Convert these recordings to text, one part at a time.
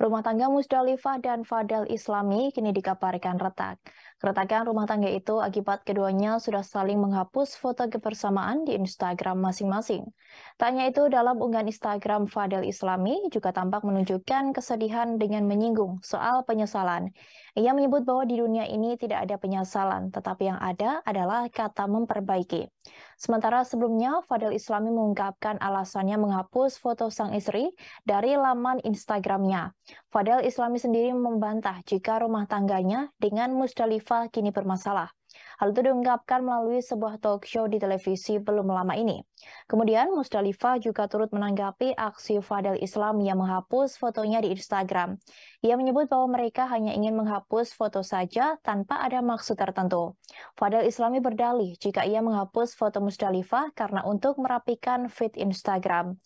Rumah tangga Musdalifah dan Fadel Islami kini dikabarkan retak. Keretakan rumah tangga itu akibat keduanya sudah saling menghapus foto kebersamaan di Instagram masing-masing. Tanya itu dalam unggahan Instagram Fadel Islami juga tampak menunjukkan kesedihan dengan menyinggung soal penyesalan. Ia menyebut bahwa di dunia ini tidak ada penyesalan, tetapi yang ada adalah kata memperbaiki. Sementara sebelumnya, Fadel Islami mengungkapkan alasannya menghapus foto sang istri dari laman Instagramnya. Fadel Islami sendiri membantah jika rumah tangganya dengan Musdalifah kini bermasalah. Hal itu diungkapkan melalui sebuah talk show di televisi belum lama ini. Kemudian Musdalifah juga turut menanggapi aksi Fadel Islam yang menghapus fotonya di Instagram. Ia menyebut bahwa mereka hanya ingin menghapus foto saja tanpa ada maksud tertentu. Fadel Islami berdalih jika ia menghapus foto Musdalifah karena untuk merapikan feed Instagram.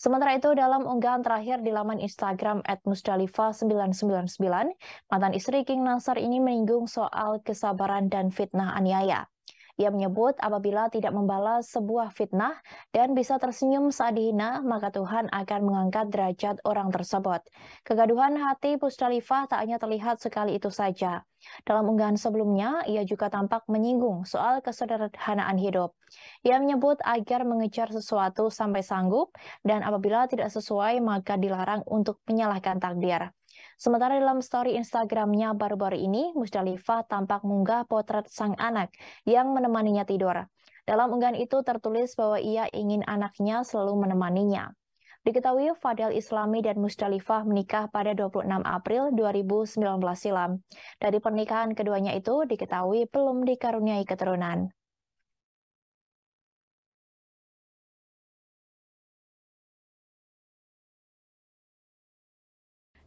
Sementara itu, dalam unggahan terakhir di laman Instagram at Musdalifah999, mantan istri King Nasar ini menyinggung soal kesabaran dan fitnah aniaya. Ia menyebut apabila tidak membalas sebuah fitnah dan bisa tersenyum saat dihina, maka Tuhan akan mengangkat derajat orang tersebut. Kegaduhan hati Pustalifah tak hanya terlihat sekali itu saja. Dalam unggahan sebelumnya, ia juga tampak menyinggung soal kesederhanaan hidup. Ia menyebut agar mengejar sesuatu sampai sanggup, dan apabila tidak sesuai maka dilarang untuk menyalahkan takdir. Sementara dalam story Instagramnya baru-baru ini, Musdalifah tampak mengunggah potret sang anak yang menemaninya tidur. Dalam unggahan itu tertulis bahwa ia ingin anaknya selalu menemaninya. Diketahui Fadel Islami dan Musdalifah menikah pada 26 April 2019 silam. Dari pernikahan keduanya itu diketahui belum dikaruniai keturunan.